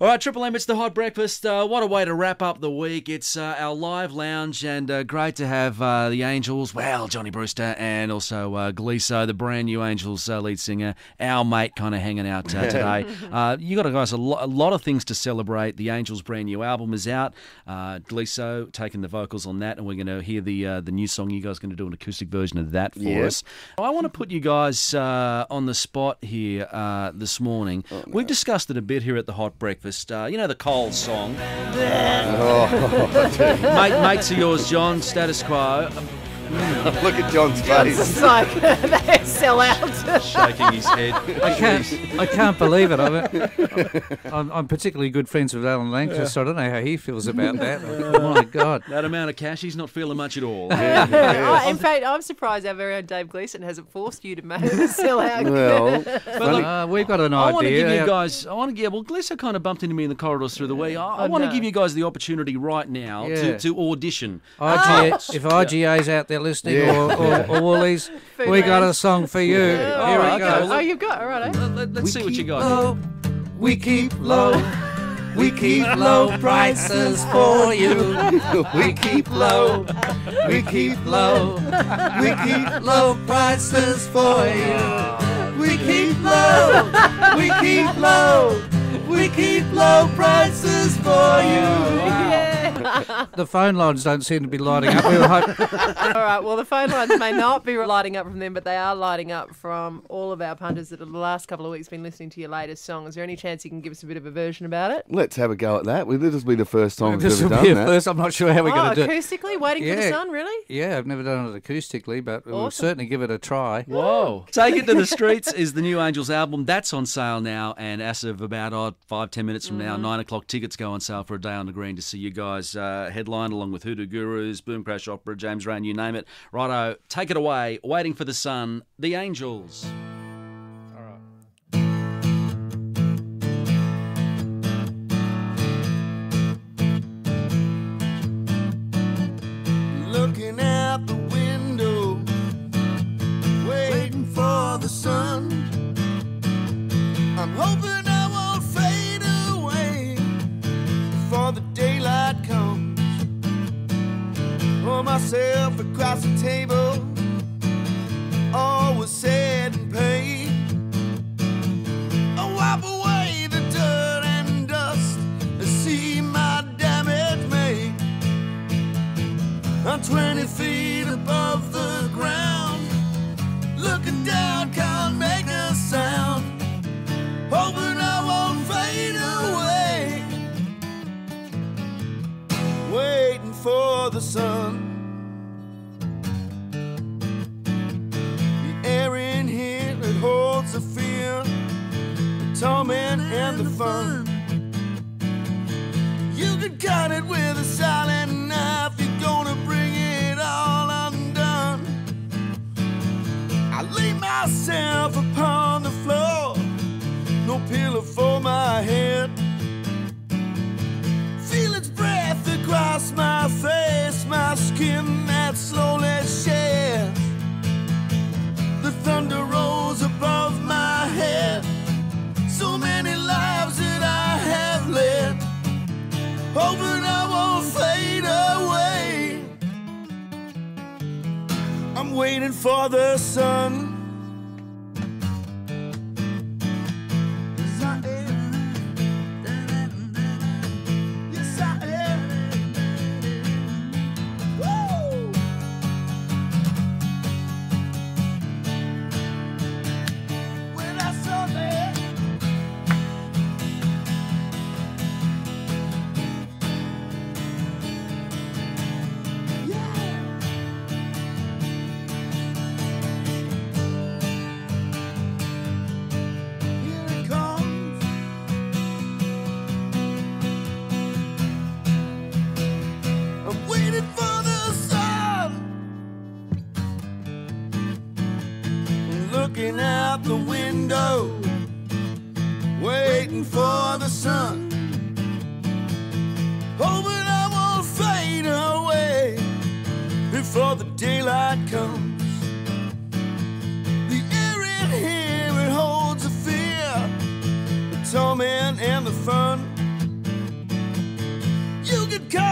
All right, Triple M, it's the hot breakfast. Uh, what a way to wrap up the week. It's uh, our live lounge, and uh, great to have uh, the Angels, well, Johnny Brewster, and also uh, Gleeso, the brand new Angels uh, lead singer, our mate, kind of hanging out uh, today. uh, you got guys a, lo- a lot of things to celebrate. The Angels' brand new album is out. Uh, Gleeso taking the vocals on that, and we're going to hear the uh, the new song. You guys going to do an acoustic version of that for Yep. us. I want to put you guys uh, on the spot here uh, this morning. We've discussed it a bit here at the hot breakfast. Uh, you know the Coles song. Mate, mates of yours, John. Status quo. Look at John's face. It's like they sell out. Shaking his head. I can't, I can't believe it. I'm, I'm, I'm particularly good friends with Alan Lancaster, so I don't know how he feels about that. Oh my God. That amount of cash, he's not feeling much at all. Oh, in fact, I'm surprised our very own Dave Gleeson hasn't forced you to make sell out. Well, look, Uh, we've got an I want to give you guys. I want to give. Well, Gleeso kind of bumped into me in the corridors through the week. I, I Oh, want to no. give you guys the opportunity right now Yeah. to, to audition. IGA, if IGA's out there listening, Yeah. or, or, or Woolies, Food we got a song for you. Here All we right, go. Oh, you've got all right. Eh? Let, us see what you got. low, we keep low, we keep low prices for you. We keep low, we keep low, we keep low prices for you. We keep low, we keep low, we keep low prices for you. Yeah. The phone lines don't seem to be lighting up. We were hoping- All right. Well, the phone lines may not be lighting up from them, but they are lighting up from all of our punters that have the last couple of weeks been listening to your latest song. Is there any chance you can give us a bit of a version about it? let's have a go at that. Well, This will be the first time we've This ever will be done a that. first. I'm not sure how we're oh, going to do it. acoustically, waiting for the Yeah. sun, really? Yeah, I've never done it acoustically, but we'll Awesome. certainly give it a try. Whoa. Take It to the Streets is the new Angels album. That's on sale now. And as of about odd five, ten minutes from now, nine o'clock, tickets go on sale for a day on the green to see you guys uh, Uh, headline along with Hoodoo Gurus, Boom Crash Opera, James Reyne, you name it. Righto, take it away. Waiting for the Sun, the Angels. looking out the window, waiting for the sun. I'm hoping myself across the table, all was said and paid. I wipe away the dirt and dust, and see my damage made. I'm 20 feet above the ground. Looking down, can't make a sound. Hoping I won't fade away. Waiting for the sun. Fun. You can cut it with a for the sun. looking out the window, waiting for the sun. Hoping I won't fade away before the daylight comes. The air in here, it holds a fear, the torment and the fun. You could come.